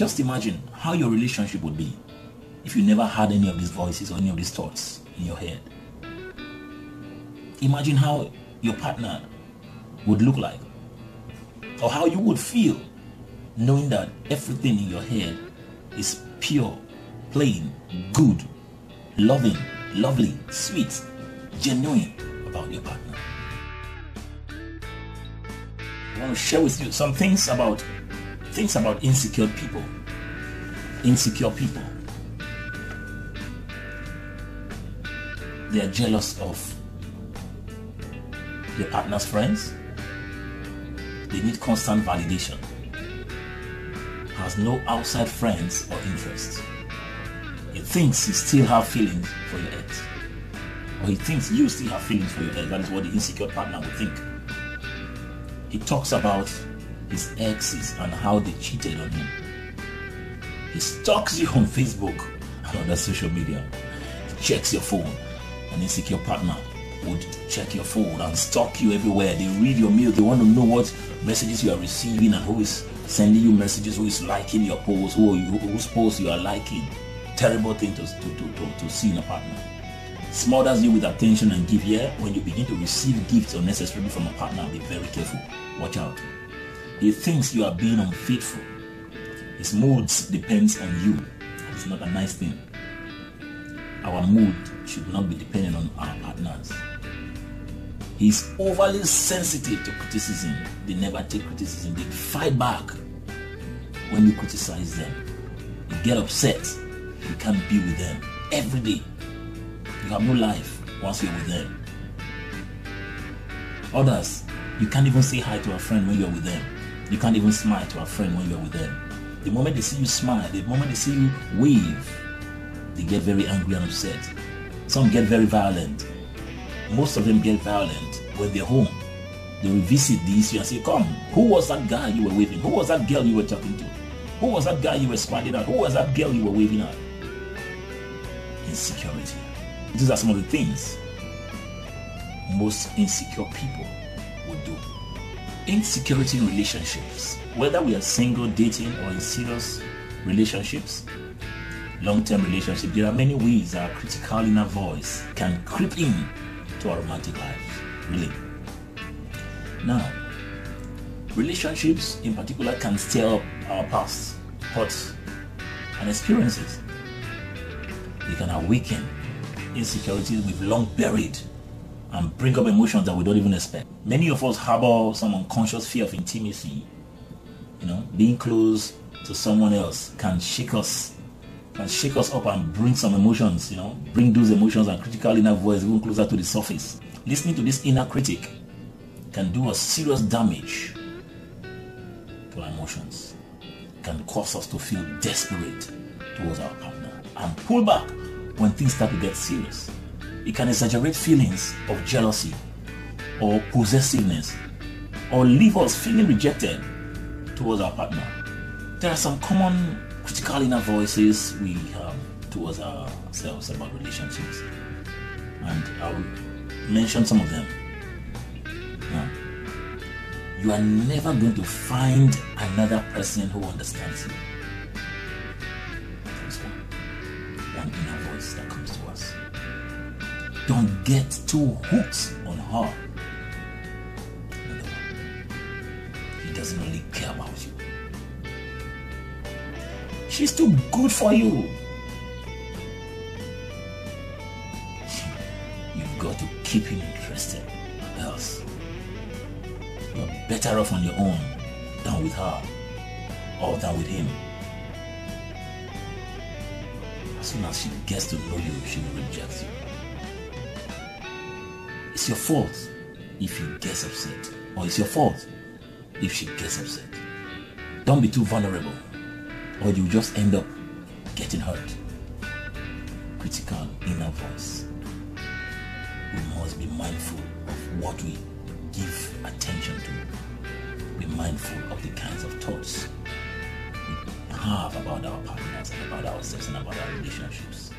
Just imagine how your relationship would be if you never had any of these voices or any of these thoughts in your head. Imagine how your partner would look like or how you would feel knowing that everything in your head is pure, plain, good, loving, lovely, sweet, genuine about your partner. I want to share with you some things about things about insecure people. Insecure people. They are jealous of their partner's friends. They need constant validation. Has no outside friends or interests. He thinks he still have feelings for your ex. Or he thinks you still have feelings for your ex. That is what the insecure partner would think. He talks about his exes and how they cheated on him. He stalks you on Facebook and other social media. He checks your phone. An insecure partner would check your phone and stalk you everywhere. They read your mail. They want to know what messages you are receiving and who is sending you messages, who is liking your posts, who you, whose posts you are liking. Terrible thing to, to, to, to, see in a partner. Smothers you with attention and give here. When you begin to receive gifts unnecessarily from a partner, be very careful. Watch out. He thinks you are being unfaithful. His mood depends on you. It's not a nice thing. Our mood should not be dependent on our partners. He's overly sensitive to criticism. They never take criticism. They fight back when you criticize them. You get upset. You can't be with them every day. You have no life once you're with them. Others, you can't even say hi to a friend when you're with them. You can't even smile to a friend when you're with them. The moment they see you smile, the moment they see you wave, they get very angry and upset. Some get very violent. Most of them get violent when they're home. They revisit the issue and say, Come, who was that guy you were waving? Who was that girl you were talking to? Who was that guy you were smiling at? Who was that girl you were waving at? Insecurity. These are some of the things most insecure people would do. Insecurity in relationships, whether we are single, dating, or in serious relationships, long-term relationship, there are many ways our critical inner voice can creep in to our romantic life. Really. Now, relationships in particular can stir up our past thoughts and experiences. They can awaken insecurities we've long buried and bring up emotions that we don't even expect. Many of us harbor some unconscious fear of intimacy. You know, being close to someone else can shake us can shake us up and bring some emotions, you know, bring those emotions and critical inner voice even closer to the surface. Listening to this inner critic can do us serious damage to our emotions, can cause us to feel desperate towards our partner and pull back when things start to get serious. It can exaggerate feelings of jealousy or possessiveness or leave us feeling rejected towards our partner. There are some common critical inner voices we have towards ourselves about relationships. And I will mention some of them. Now, you are never going to find another person who understands you. There's one, one inner voice that comes to us. Don't get too hooked on her. Another one. He doesn't really care about you. She's too good for you. You've got to keep him interested, else you're better off on your own than with her or than with him. As soon as she gets to know you, she will reject you. It's your fault if he gets upset, or it's your fault if she gets upset. Don't be too vulnerable, or you just end up getting hurt. Critical inner voice. We must be mindful of what we give attention to. Be mindful of the kinds of thoughts we have about our partners and about ourselves and about our relationships.